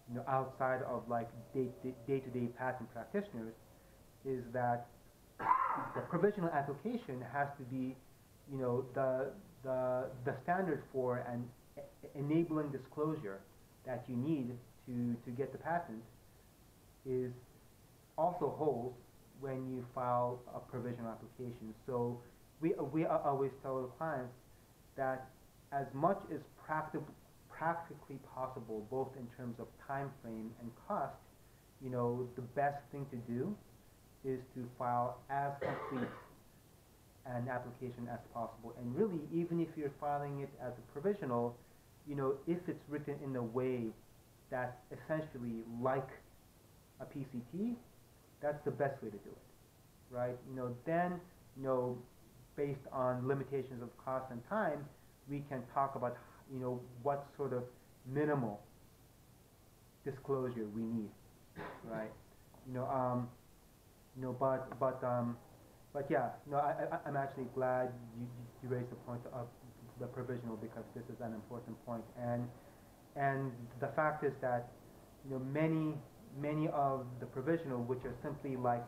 Speaker 1: you know, outside of like day day to day patent practitioners, is that the provisional application has to be, you know, the the the standard for an enabling disclosure that you need to to get the patent is also holds when you file a provisional application. So we, we always tell the clients that as much as practic- practically possible, both in terms of time frame and cost, you know, the best thing to do is to file as complete an application as possible. And really, even if you're filing it as a provisional, you know, if it's written in a way that's essentially like a PCT, that's the best way to do it, right? You know, then, you know, based on limitations of cost and time, we can talk about, you know, what sort of minimal disclosure we need, right? You know, um, you know, but, but, um, but yeah, no, I, I, I'm actually glad you, you raised the point of the provisional because this is an important point. And, and the fact is that, you know, many, many of the provisional, which are simply like,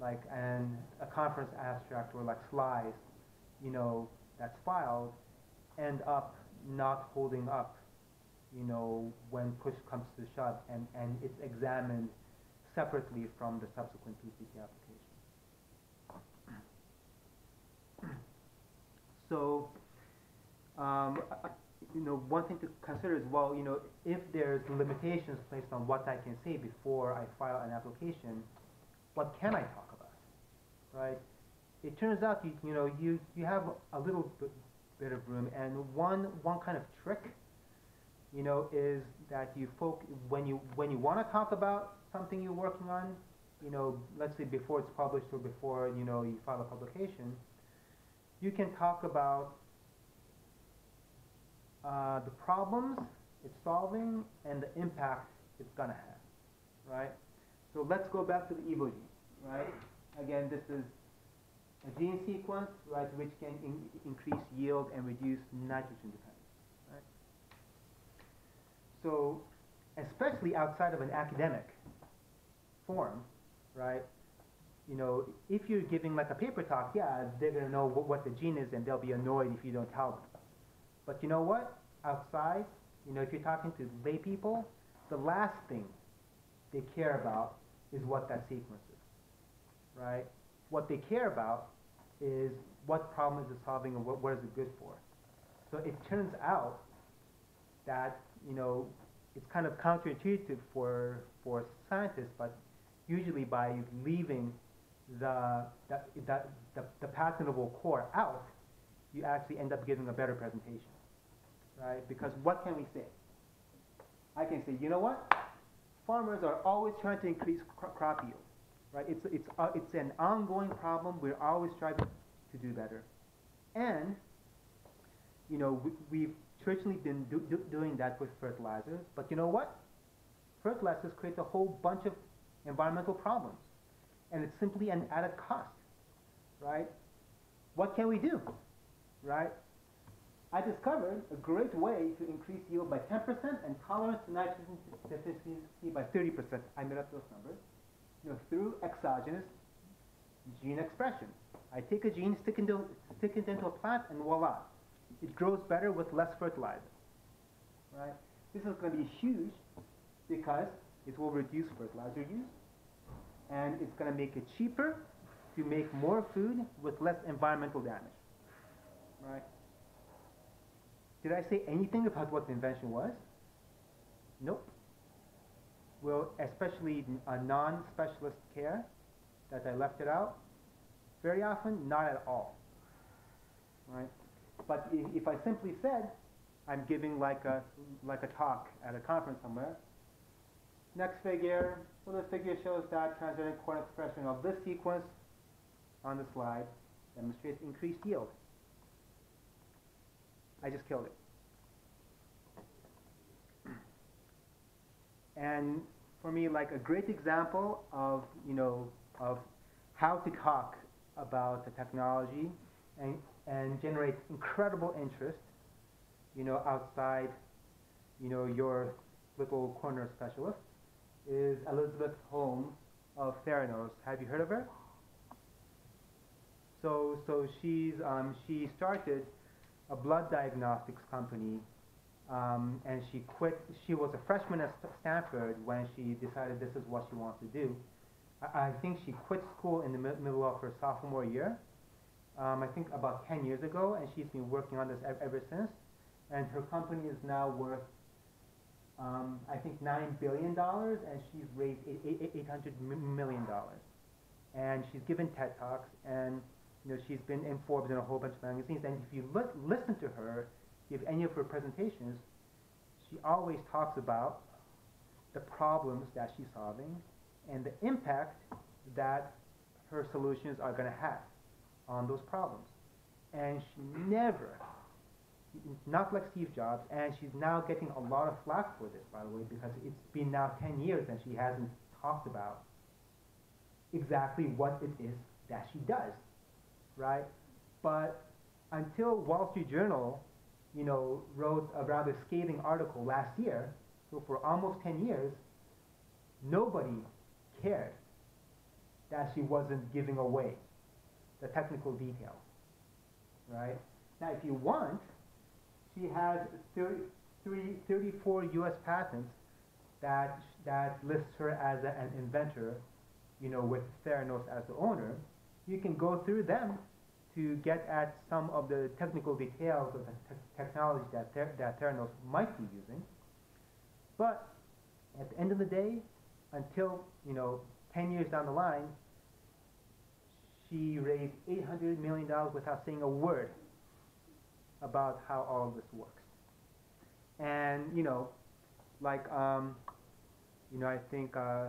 Speaker 1: like an, a conference abstract or like slides, you know, that's filed, end up not holding up, you know, when push comes to shove and, and it's examined separately from the subsequent PCT application. So, um, you know, one thing to consider is, well, you know, if there's limitations placed on what I can say before I file an application, what can I talk about, right? It turns out, you, you know, you, you have a little bit, of room, and one, one kind of trick, you know, is that you folk, when you, when you wanna talk about something you're working on, you know, let's say before it's published or before, you know, you file a publication, you can talk about uh, the problems it's solving and the impact it's gonna have, right? So let's go back to the Evogene, right? Again, this is a gene sequence, right, which can in- increase yield and reduce nitrogen dependence, right? So, especially outside of an academic form, right? You know, if you're giving like a paper talk, yeah, they're gonna know what the gene is and they'll be annoyed if you don't tell them. But you know what? Outside, you know, if you're talking to lay people, the last thing they care about is what that sequence is, right? What they care about is what problem is it solving and what, what is it good for. So it turns out that, you know, it's kind of counterintuitive for, for scientists, but usually by leaving the, the, the, the, the patentable core out, you actually end up giving a better presentation, right? Because what can we say? I can say, you know what? Farmers are always trying to increase cro- crop yield, right? It's, it's, uh, it's an ongoing problem. We're always striving to do better. And, you know, we, we've traditionally been do, do, doing that with fertilizers, but you know what? Fertilizers create a whole bunch of environmental problems, and it's simply an added cost, right? What can we do, right? I discovered a great way to increase yield by 10% and tolerance to nitrogen deficiency by 30%. I made up those numbers, you know, through exogenous gene expression. I take a gene, stick, into, stick it into a plant, and voila, it grows better with less fertilizer, right? This is going to be huge because it will reduce fertilizer use, and it's going to make it cheaper to make more food with less environmental damage, right? Did I say anything about what the invention was? Nope. Well, especially a non-specialist care, that I left it out. Very often, not at all. Right? But if, I simply said, I'm giving like a like a talk at a conference somewhere. Next figure, well, this figure shows that transgenic corn expression of this sequence on the slide demonstrates increased yield. I just killed it. And for me, like a great example of, you know, of how to talk about the technology and, and generate incredible interest, you know, outside, you know, your little corner specialist is Elizabeth Holmes of Theranos. Have you heard of her? So, so she's, um, she started a blood diagnostics company, um, and she quit. She was a freshman at St- Stanford when she decided this is what she wants to do. I, I think she quit school in the mi- middle of her sophomore year. Um, I think about 10 years ago, and she's been working on this ev- ever since. And her company is now worth, um, I think, nine billion dollars, and she's raised $800 million. And she's given TED talks, and you know she's been in Forbes and a whole bunch of magazines. And if you li- listen to her, give any of her presentations, she always talks about the problems that she's solving and the impact that her solutions are going to have on those problems. And she never, not like Steve Jobs, and she's now getting a lot of flack for this, by the way, because it's been now 10 years and she hasn't talked about exactly what it is that she does, right? But until Wall Street Journal, you know, wrote a rather scathing article last year, so for almost 10 years, nobody cared that she wasn't giving away the technical details, right? Now, if you want, she has 30, three- 34 U.S. patents that that lists her as a, an inventor, you know, with Theranos as the owner. You can go through them to get at some of the technical details of the te- technology that Ther- that Theranos might be using. But at the end of the day, until you know, 10 years down the line, she raised 800 million dollars without saying a word about how all of this works. And you know, like um, you know, I think uh,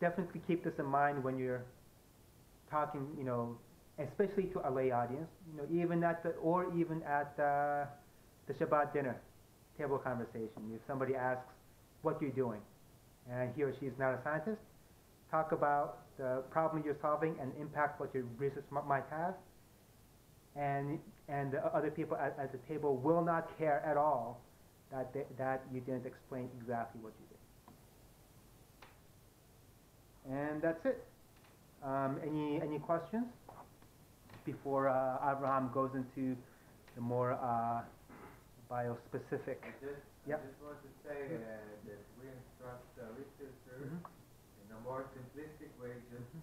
Speaker 1: definitely keep this in mind when you're talking, you know, especially to a lay audience, you know, even at the or even at uh, the Shabbat dinner table conversation. If somebody asks what you're doing, and he or she is not a scientist, talk about the problem you're solving and impact what your research might have. And and the other people at, at the table will not care at all that they, that you didn't explain exactly what you did. And that's it. Um, any any questions before uh, Abraham goes into the more uh, bio-specific?
Speaker 6: I just, I just want to say uh, that we instruct uh, researchers
Speaker 1: Mhm.
Speaker 6: in a more simplistic way, just
Speaker 1: Mhm.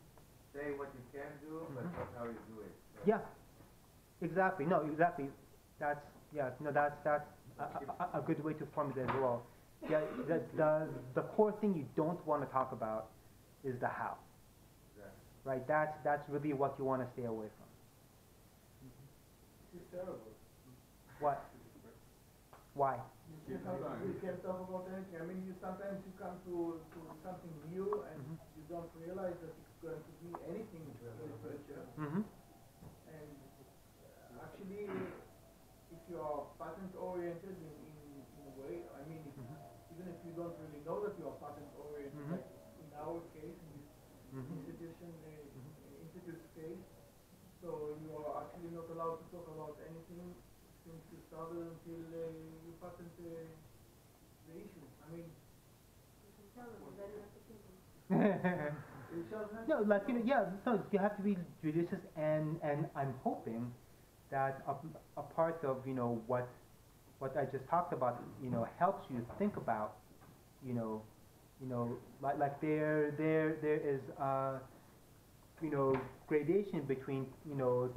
Speaker 6: say what you can do, but
Speaker 1: Mhm.
Speaker 6: not how you do it. So
Speaker 1: Yeah, exactly. No, exactly. That's yeah. No, that's that's a, a, a good way to formulate it as well. Yeah, the, the the core thing you don't want to talk about is the how,
Speaker 6: Exactly.
Speaker 1: right? That's that's really what you want to stay away from.
Speaker 7: This is terrible.
Speaker 1: What? Why?
Speaker 7: You can't, you can't talk about anything. I mean, you sometimes you come to, to something new and
Speaker 1: Mhm.
Speaker 7: you don't realize that it's going to be anything in the future.
Speaker 1: Mm-hmm.
Speaker 7: And uh, actually, if you are patent oriented in, in, in a way, I mean, if,
Speaker 1: Mhm.
Speaker 7: even if you don't really know that you are patent oriented,
Speaker 1: Mhm.
Speaker 7: like in our case, in this
Speaker 1: Mm-hmm.
Speaker 7: institution, uh,
Speaker 1: Mhm.
Speaker 7: institute's case, so you are actually not allowed to talk about anything until uh, you patent uh, the issue. I mean,
Speaker 4: You should tell them, you have them.
Speaker 7: it shall not.
Speaker 1: No, like you know, yeah. No, you have to be judicious, and and I'm hoping that a, a part of you know what what I just talked about, you know, helps you think about, you know, you know, like like there there there is uh, you know, gradation between you know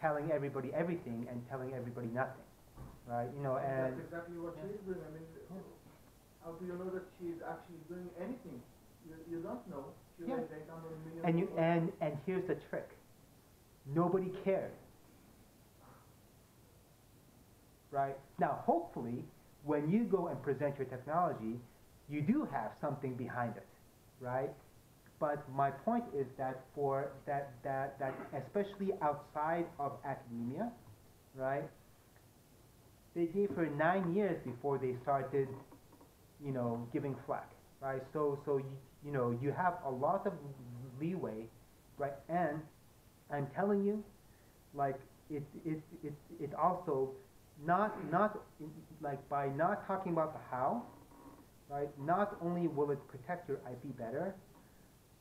Speaker 1: telling everybody everything and telling everybody nothing, right? You know, and
Speaker 7: That's exactly what
Speaker 1: yeah.
Speaker 7: she's doing. I mean,
Speaker 1: Yeah.
Speaker 7: how do you know that she's actually doing anything? You, you don't know. She
Speaker 1: Yeah.
Speaker 7: raised 800 million.
Speaker 1: And you
Speaker 7: dollars.
Speaker 1: and and here's the trick. Nobody cared. Right? Now hopefully when you go and present your technology, you do have something behind it. Right? But my point is that for that that that especially outside of academia, right? They gave her nine years before they started, you know, giving flack, right? So, so you, you know, you have a lot of leeway, right? And I'm telling you, like it, it, it, it also not, not like by not talking about the how, right? Not only will it protect your IP better,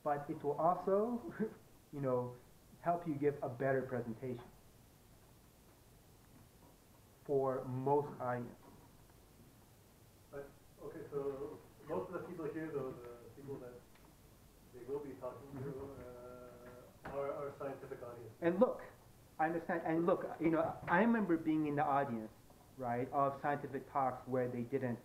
Speaker 1: but it will also, you know, help you give a better presentation for most audience.
Speaker 2: But, okay, so most of the people here, though, the people that they will be talking to, uh, are, are scientific audience.
Speaker 1: And look, I understand. And look, you know, I remember being in the audience, right, of scientific talks where they didn't,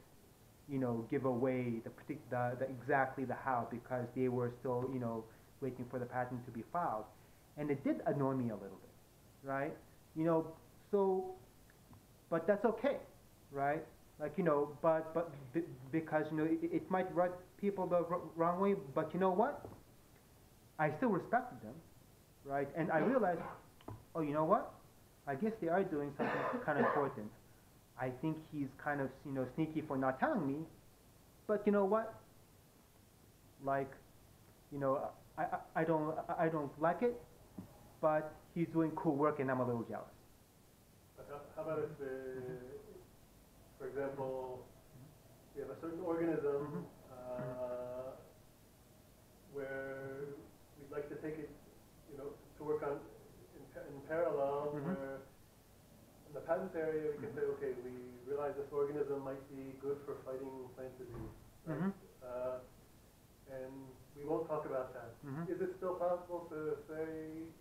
Speaker 1: you know, give away the, partic- the, the exactly the how because they were still, you know, waiting for the patent to be filed, and it did annoy me a little bit, right? You know, so, but that's okay, right? Like you know, but but because you know it, it might rub people the wr- wrong way, but you know what? I still respected them, right? And I realized, oh, you know what? I guess they are doing something kind of important. I think he's kind of, you know, sneaky for not telling me. But you know what? Like, you know, I, I, I don't, I don't like it, but he's doing cool work and I'm a little jealous.
Speaker 2: How, about if, uh, for example, we have a certain organism, uh, where we'd like to take it, you know, to work on in, pa- in parallel,
Speaker 1: Mhm.
Speaker 2: where in the patent area, we can say, okay, we realize this organism might be good for fighting plant disease. right?
Speaker 1: Mhm.
Speaker 2: Uh, and we won't talk about that.
Speaker 1: Mhm.
Speaker 2: Is it still possible to say,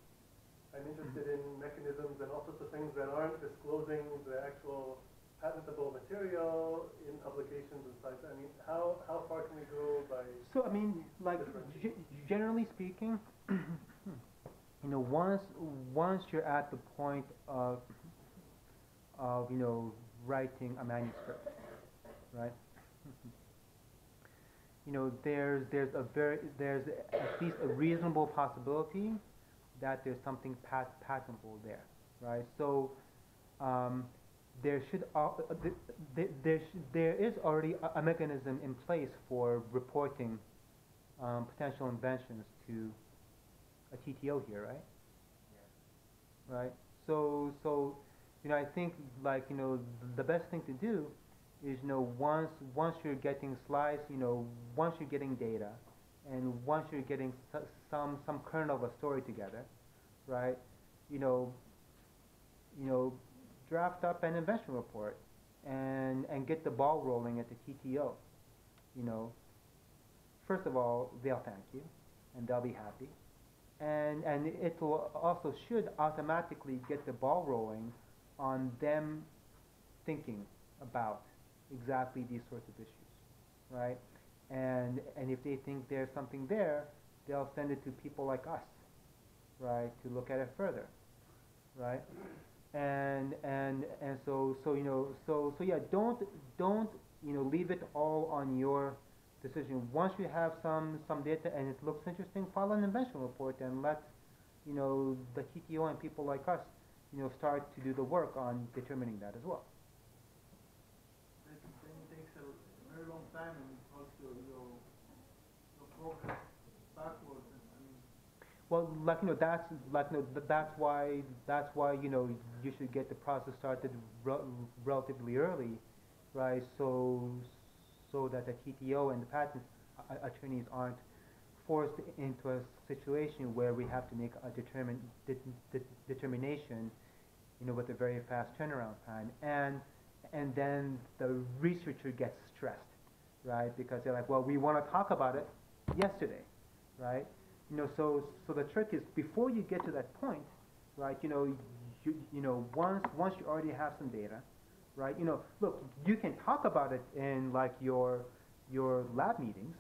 Speaker 2: I'm interested in mechanisms and all sorts of things that aren't disclosing the actual patentable material in publications and such? I mean, how, how far can we go by,
Speaker 1: So I mean, like generally speaking, you know, once once you're at the point of of you know writing a manuscript, right? You know, there's there's a very there's at least a reasonable possibility that there's something pat- patentable there, right? So um, there should uh, th- th- there sh- there is already a, a mechanism in place for reporting um, potential inventions to a TTO here, right? Right. So so you know I think like you know the best thing to do is you know once once you're getting slides, you know once you're getting data, and once you're getting some some kernel of a story together, right? You know you know draft up an investment report and and get the ball rolling at the TTO. You know, first of all, they'll thank you, and they'll be happy, and and it will also should automatically get the ball rolling on them thinking about exactly these sorts of issues, right? And and if they think there's something there, they'll send it to people like us, right, to look at it further, right? and and and so so you know so so yeah don't don't you know leave it all on your decision once you have some some data and it looks interesting file an invention report and let you know the TTO and people like us you know start to do the work on determining that as well
Speaker 7: takes a very long time and also your, your progress backwards and, I mean,
Speaker 1: Well, like you know, that's like you know, th- that's why that's why you know you should get the process started rel- relatively early, right? So so that the TTO and the patent attorneys aren't forced into a situation where we have to make a determine de- de- determination, you know, with a very fast turnaround time, and and then the researcher gets stressed, right? Because they're like, well, we want to talk about it yesterday, right? you know, so so the trick is before you get to that point, right? You know, you you know once once you already have some data, right? You know, look, you can talk about it in like your your lab meetings,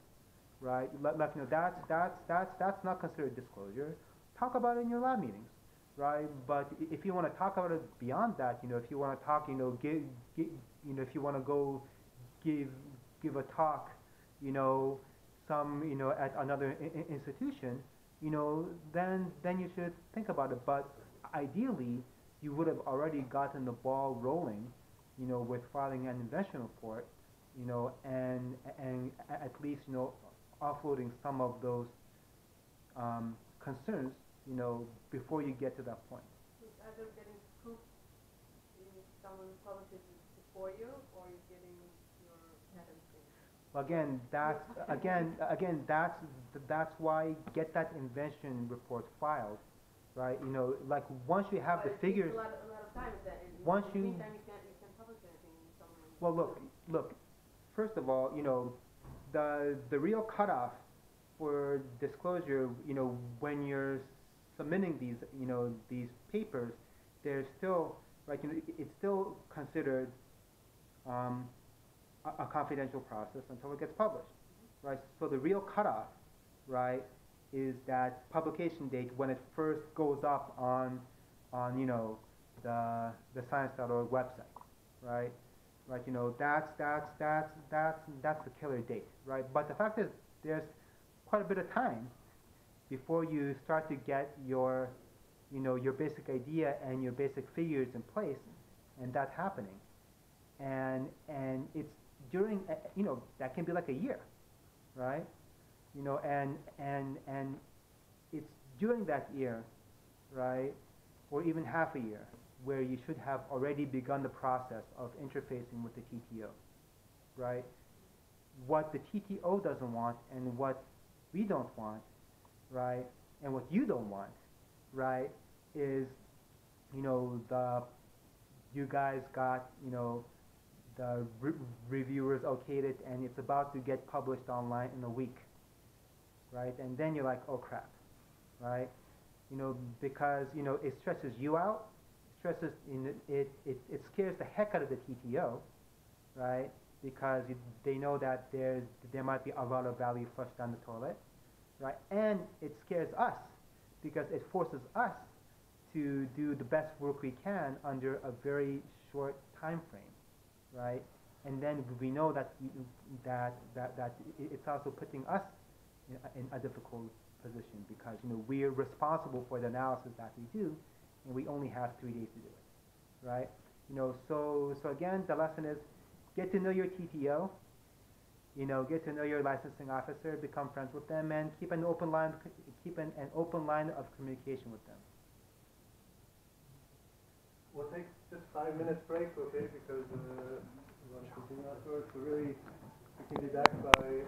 Speaker 1: right? Like, you know, that's that's that's that's not considered disclosure. Talk about it in your lab meetings, right? But if you want to talk about it beyond that, you know, if you want to talk, you know, give, give you know, if you want to go give give a talk, you know, some, you know, at another institution, you know, then then you should think about it. But ideally, you would have already gotten the ball rolling, you know, with filing an invention report, you know, and and at least you know, offloading some of those um, concerns, you know, before you get to that point.
Speaker 4: Getting proof someone publishes it you, or you're getting your patent thing?
Speaker 1: Again, that's again again that's that's why get that invention report filed, right? You know, like once you have the
Speaker 4: But takes
Speaker 1: figures.
Speaker 4: a lot, a lot of time, that,
Speaker 1: Once you-
Speaker 4: you can't, you can't publish anything.
Speaker 1: Well, look, look. First of all, you know, the the real cutoff for disclosure, you know, when you're submitting these, you know, these papers, there's still, right, you know, it's still considered um, a, confidential process until it gets published, right? So the real cutoff, right, is that publication date when it first goes up on, on you know, the the science.org website, right? Right, you know, that's that's that's that's that's the killer date, right? But the fact is, there's quite a bit of time before you start to get your, you know, your basic idea and your basic figures in place, and that happening, and and it's during uh, you know that can be like a year, right? You know, and and and it's during that year, right, or even half a year, where you should have already begun the process of interfacing with the TTO, right? What the TTO doesn't want and what we don't want, right, and what you don't want, right, is, you know, the you guys got, you know, the re- reviewers okayed it and it's about to get published online in a week, right? And then you're like, oh crap, right? You know, because, you know, it stresses you out, stresses, in it, it, it, it scares the heck out of the TTO, right? Because you, they know that there's, there might be a lot of value flushed down the toilet, right? And it scares us because it forces us to do the best work we can under a very short time frame, right? And then we know that that that that it's also putting us in a, in a difficult position because you know we're responsible for the analysis that we do, and we only have three days to do it, right? You know, so so again, the lesson is get to know your TTO. You know, get to know your licensing officer, become friends with them, and keep an open line keep an, an open line of communication with them.
Speaker 2: We'll take just five minutes break, okay, because, uh, we want to continue afterwards, so really, we can be back by